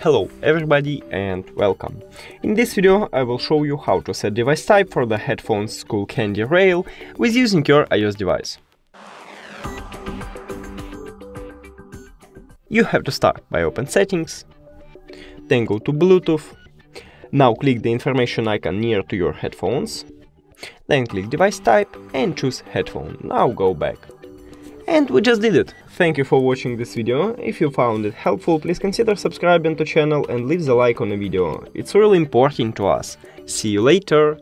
Hello everybody and welcome. In this video I will show you how to set device type for the headphones Skullcandy Rail with using your iOS device. You have to start by open settings, then go to Bluetooth, now click the information icon near to your headphones, then click device type and choose headphone, now go back. And we just did it. Thank you for watching this video. If you found it helpful, please consider subscribing to channel and leave the like on the video. It's really important to us. See you later!